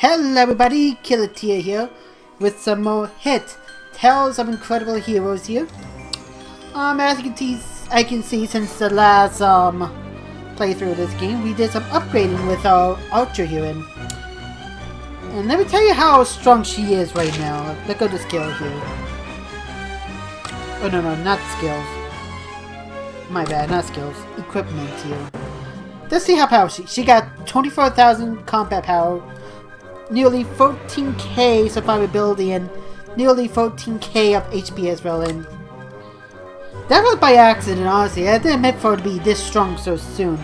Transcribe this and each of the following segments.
Hello everybody, Killatia here with some more hit Tales of Incredible Heroes here. Um, as you can see, I can see since the last um playthrough of this game, we did some upgrading with our here and and let me tell you how strong she is right now. Look at the skill here. Oh no no, not skills. My bad, not skills. Equipment here. Let's see how powerful she. She got 24,000 combat power, nearly 14k survivability, and nearly 14k of HP as well. And that was by accident, honestly. I didn't meant for her to be this strong so soon.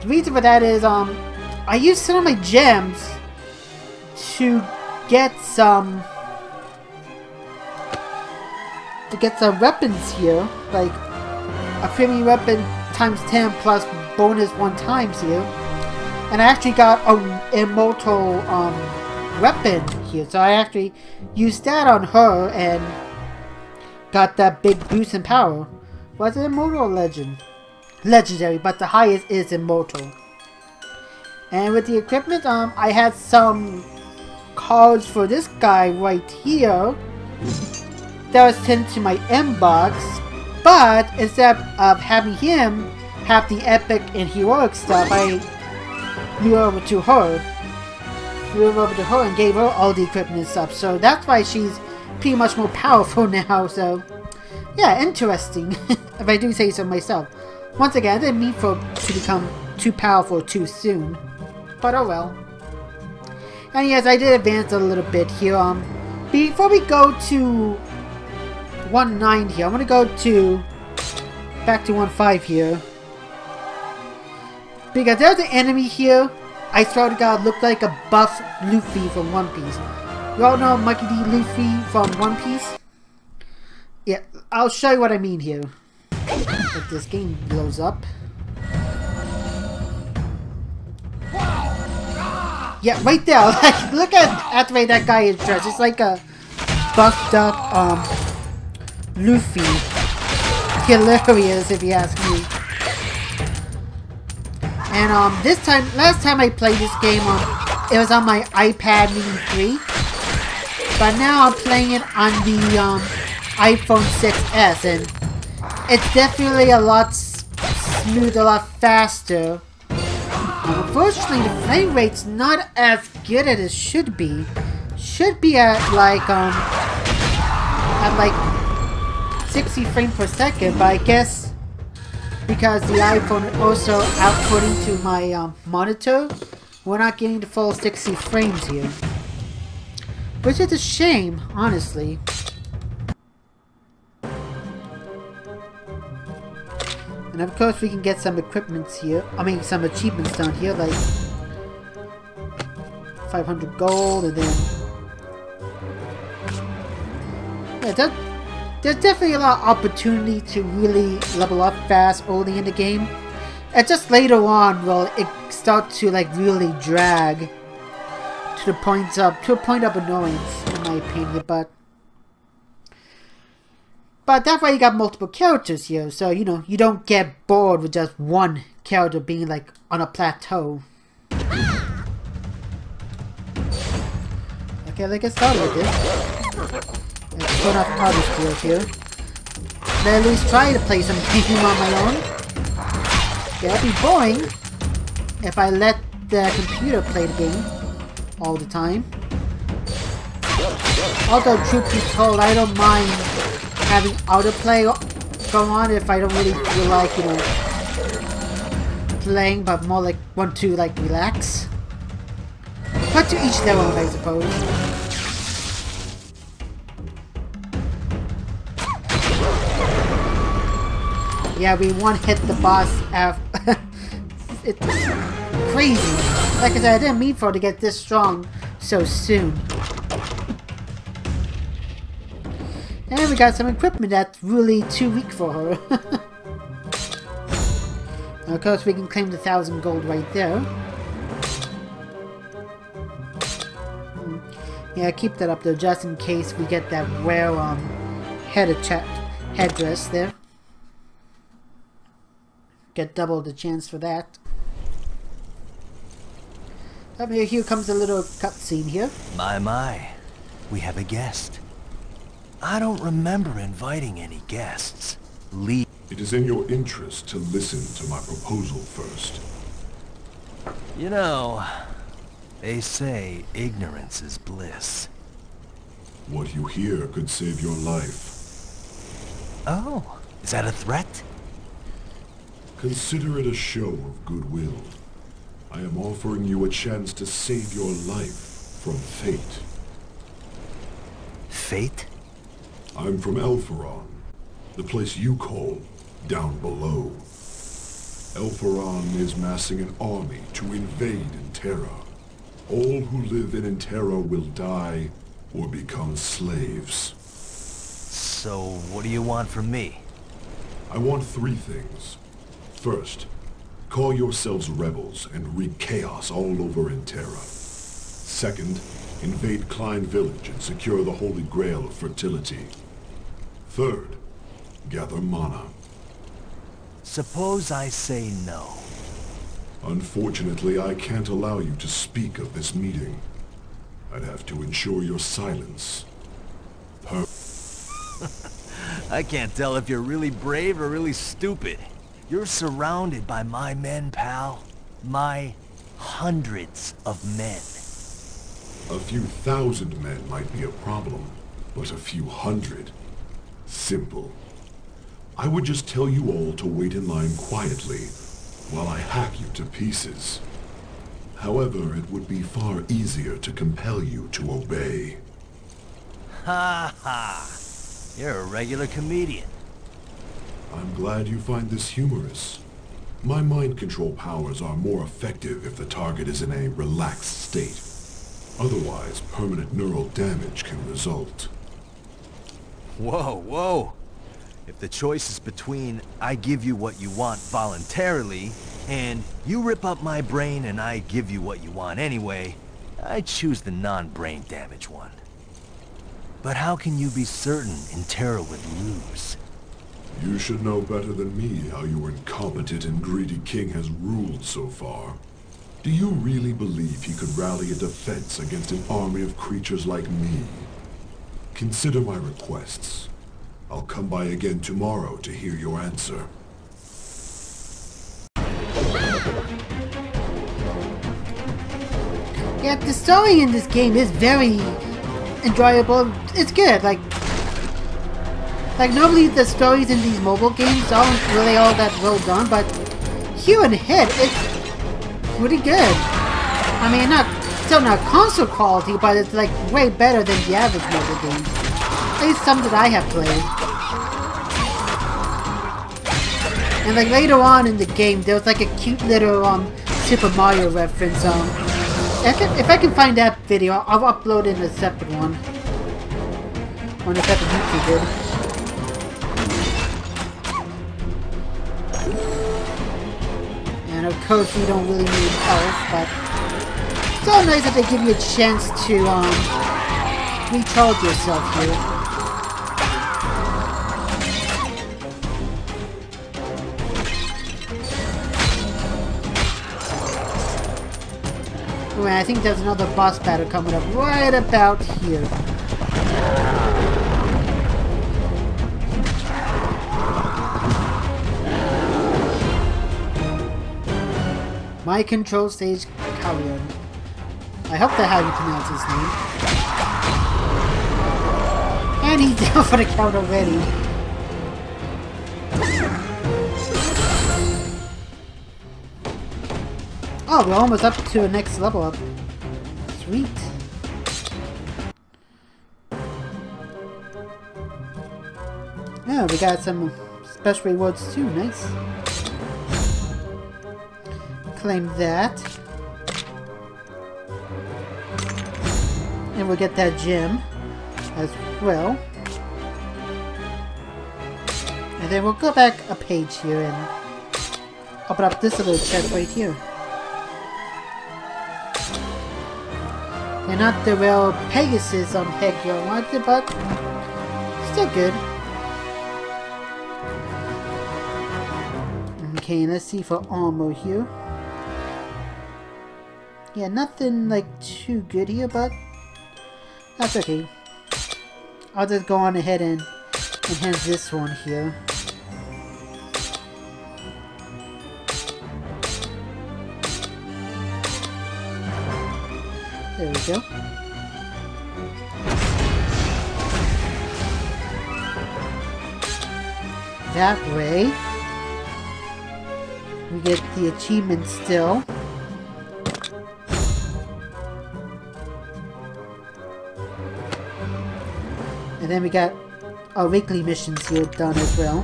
The reason for that is, um, I used some of my gems to get some to get some weapons here, like a premium weapon times 10 plus bonus one times here. And I actually got an immortal um, weapon here, so I actually used that on her and got that big boost in power. Was it immortal or legend? Legendary, but the highest is immortal. And with the equipment, um, I had some cards for this guy right here that was sent to my inbox, but instead of having him have the epic and heroic stuff, I flew over to her. Flew over to her and gave her all the equipment and stuff. So that's why she's pretty much more powerful now. So yeah, interesting. if I do say so myself. Once again, I didn't mean for to become too powerful too soon. But oh well. And yes, I did advance a little bit here. Um, before we go to 1-9 here, I'm gonna go to back to 1-5 here. Because there's an enemy here, I swear to god, looked like a buff Luffy from One Piece. You all know Monkey D. Luffy from One Piece? Yeah, I'll show you what I mean here. If this game blows up. Yeah, right there. Like, look at, the way that guy is dressed. It's like a buffed up, um, Luffy. Hilarious, if you ask me. And um, this time, last time I played this game, um, it was on my iPad Mini 3. But now I'm playing it on the um, iPhone 6s, and it's definitely a lot smoother, a lot faster. Unfortunately, the frame rate's not as good as it should be. Should be at like um, at like 60 frames per second, but I guess because the iPhone also outputting to my um, monitor, we're not getting the full 60 frames here. Which is a shame, honestly. And of course we can get some equipments here. I mean some achievements down here like 500 gold and then... Yeah, that, there's definitely a lot of opportunity to really level up fast early in the game. And just later on will it start to like really drag to the point of to a point of annoyance in my opinion, but but that way you got multiple characters here, so you know, you don't get bored with just one character being like on a plateau. Ah! Okay, let's get started with this. Turn off auto skills here. But at least try to play some game on my own. That'd be boring if I let the computer play the game all the time. Although truth be told, I don't mind having autoplay go on if I don't really feel like, you know, playing, but more like want to like relax. But to each their own, I suppose. Yeah, we one hit the boss after. it's crazy. Like I said, I didn't mean for it to get this strong so soon. And we got some equipment that's really too weak for her. of course, we can claim the thousand gold right there. Yeah, keep that up there just in case we get that rare um, head headdress there get double the chance for that. Um, I mean, here comes a little cutscene here. My, my. We have a guest. I don't remember inviting any guests. Lee. It is in your interest to listen to my proposal first. You know, they say ignorance is bliss. What you hear could save your life. Oh, is that a threat? Consider it a show of goodwill. I am offering you a chance to save your life from fate. Fate? I'm from Elferon, the place you call down below. Elferon is massing an army to invade Interra. All who live in Interra will die or become slaves. So, what do you want from me? I want three things. First, call yourselves rebels and wreak chaos all over Interra. Second, invade Klein Village and secure the Holy Grail of Fertility. Third, gather mana. Suppose I say no. Unfortunately, I can't allow you to speak of this meeting. I'd have to ensure your silence. Per I can't tell if you're really brave or really stupid. You're surrounded by my men, pal. My hundreds of men. A few thousand men might be a problem, but a few hundred? Simple. I would just tell you all to wait in line quietly while I hack you to pieces. However, it would be far easier to compel you to obey. Ha ha! You're a regular comedian. I'm glad you find this humorous. My mind control powers are more effective if the target is in a relaxed state. Otherwise, permanent neural damage can result. Whoa, whoa! If the choice is between I give you what you want voluntarily, and you rip up my brain and I give you what you want anyway, I choose the non-brain damage one. But how can you be certain Interra would lose? You should know better than me how your incompetent and greedy king has ruled so far. Do you really believe he could rally a defense against an army of creatures like me? Consider my requests. I'll come by again tomorrow to hear your answer. Yeah, the story in this game is very enjoyable. It's good. Like, like normally the stories in these mobile games aren't really all that well done, but here in Hit, it's pretty good. I mean, not still not console quality, but it's like way better than the average mobile games. At least some that I have played. And like later on in the game, there was like a cute little um Super Mario reference. Um, if I can, if I can find that video, I'll upload it in a separate one. On a separate YouTube vid. And you don't really need health, but it's so nice that they give you a chance to um recharge yourself here. I think there's another boss battle coming up right about here. My control stage Carrion. I hope that's how you pronounce his name. And he's down for the count already. Oh, we're almost up to the next level up. Sweet. Yeah, we got some special rewards too. Nice. Claim that. And we'll get that gem as well. And then we'll go back a page here and open up this little chest right here. They're not the real Pegasus on Headgear ones, but still good. Okay, let's see for armor here. Yeah, nothing like too good here, but that's okay. I'll just go on ahead and enhance this one here. There we go. That way, we get the achievement still. Then we get our weekly missions here done as well.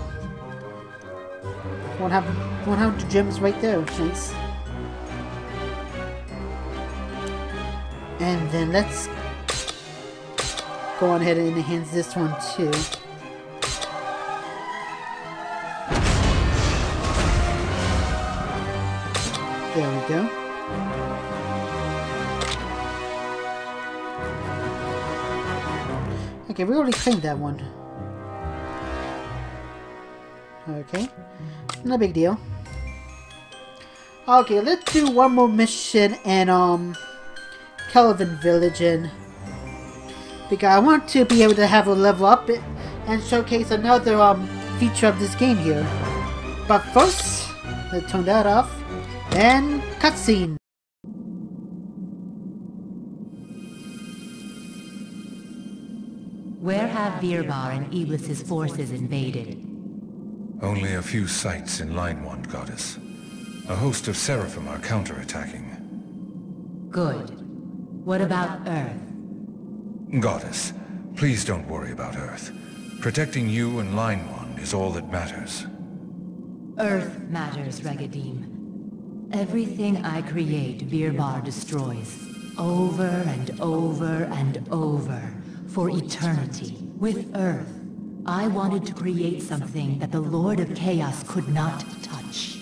100, 100 gems right there, nice. And then let's go on ahead and enhance this one too. There we go. Okay, we already claimed that one. Okay. No big deal. Okay, let's do one more mission in, um, Kelvin Village and because I want to be able to have a level up and showcase another, um, feature of this game here. But first, let's turn that off and cutscene. Where have Virbar and Iblis's forces invaded? Only a few sites in Line 1, Goddess. A host of Seraphim are counterattacking. Good. What about Earth? Goddess, please don't worry about Earth. Protecting you and Line 1 is all that matters. Earth matters, Regadim. Everything I create, Virbar destroys. Over and over and over. For eternity. With Earth, I wanted to create something that the Lord of Chaos could not touch.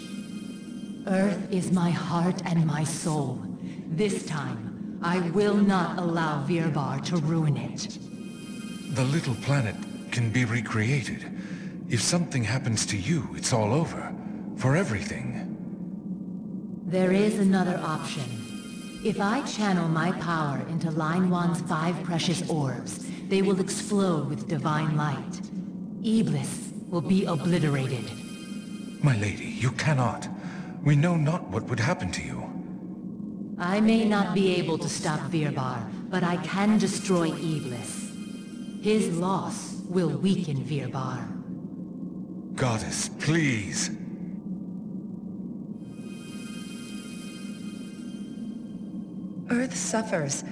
Earth is my heart and my soul. This time, I will not allow Virbar to ruin it. The little planet can be recreated. If something happens to you, it's all over. For everything. There is another option. If I channel my power into Line One's five precious orbs, they will explode with divine light. Iblis will be obliterated. My lady, you cannot. We know not what would happen to you. I may not be able to stop Virbar, but I can destroy Iblis. His loss will weaken Virbar. Goddess, please. Earth suffers.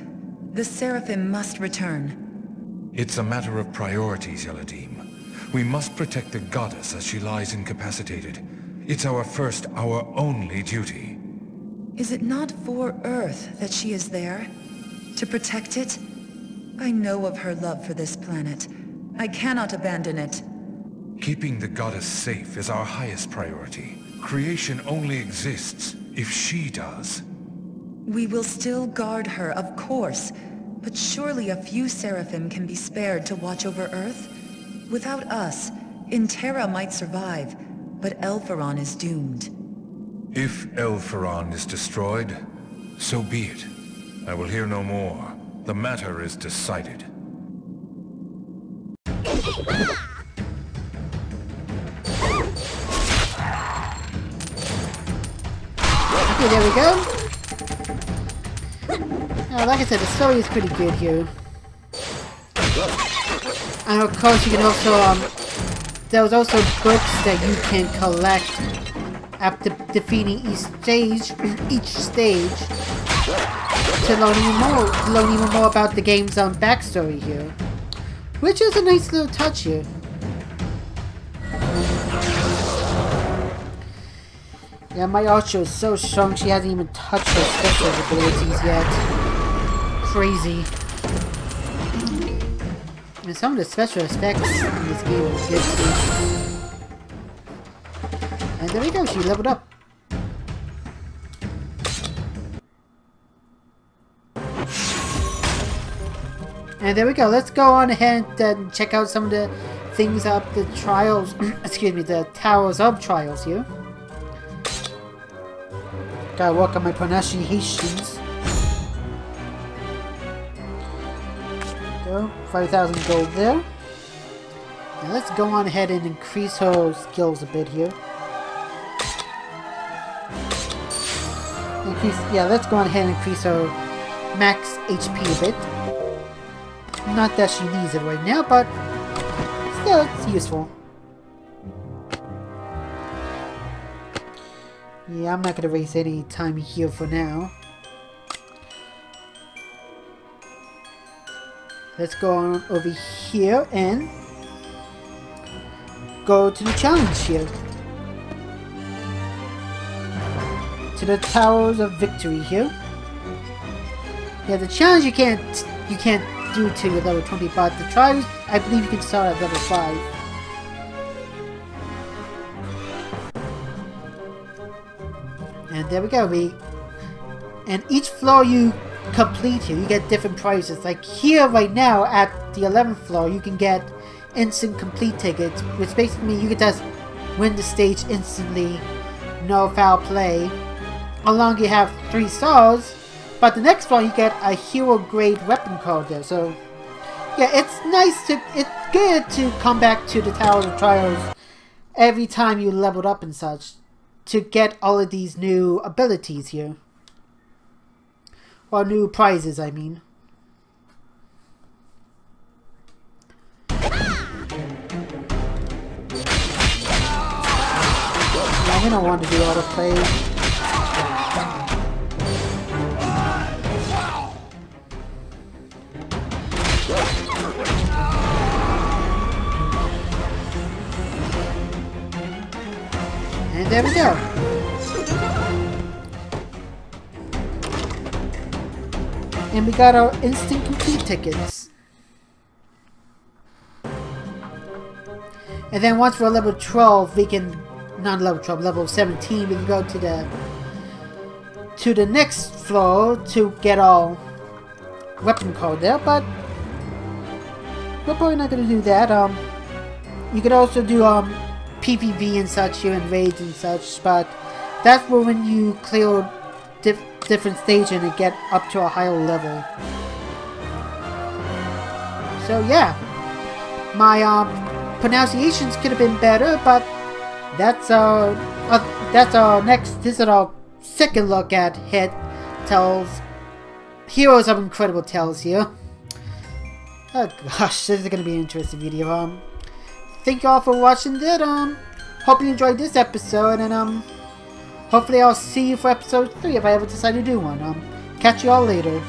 The Seraphim must return. It's a matter of priorities, Yeladim. We must protect the goddess as she lies incapacitated. It's our first, our only duty. Is it not for Earth that she is there? To protect it? I know of her love for this planet. I cannot abandon it. Keeping the goddess safe is our highest priority. Creation only exists if she does. We will still guard her, of course. But surely a few Seraphim can be spared to watch over Earth? Without us, Interra might survive, but Elferon is doomed. If Elferon is destroyed, so be it. I will hear no more. The matter is decided. Okay, there we go. Like I said, the story is pretty good here. And of course, you can also, um, there's also books that you can collect after defeating each stage, each stage, to learn even more, to learn even more about the game's um, backstory here, which is a nice little touch here. Yeah, my Archer is so strong she hasn't even touched her special abilities yet. Crazy. And some of the special effects in this game are good too. And there we go, she leveled up. And there we go, let's go on ahead and check out some of the things up the trials, excuse me, the Towers of Trials here. Gotta work on my pronunciations. Go. 5,000 gold there. And let's go on ahead and increase her skills a bit here. Increase, yeah, let's go on ahead and increase her max HP a bit. Not that she needs it right now, but still, it's useful. Yeah, I'm not gonna waste any time here for now. Let's go on over here and go to the challenge here. To the Towers of Victory here. Yeah, the challenge you can't you can't do to your level 20, but the trials I believe you can start at level 5. And there we go, we and each floor you complete here, you get different prizes. Like here right now at the 11th floor, you can get instant complete tickets, which basically means you can just win the stage instantly, no foul play. Along you have 3 stars, but the next floor you get a hero grade weapon card there, so yeah, it's nice to, it's good to come back to the Towers of Trials every time you leveled up and such to get all of these new abilities here. Or new prizes, I mean. We don't want to do autoplay. And there we go. And we got our instant complete tickets. And then once we're level 12, we can, not level 12, level 17, we can go to the, to the next floor to get our weapon card there, but we're probably not going to do that. Um, You could also do um, PvP and such here and raids and such, but that's when you clear different stages and get up to a higher level. So yeah, my um, pronunciations could have been better, but that's our uh, that's our next. This is our second look at Head Tells Heroes of Incredible Tales here. Oh gosh, this is gonna be an interesting video. Um, thank you all for watching it. Um, hope you enjoyed this episode, and um, hopefully I'll see you for episode three if I ever decide to do one. Um, catch you all later.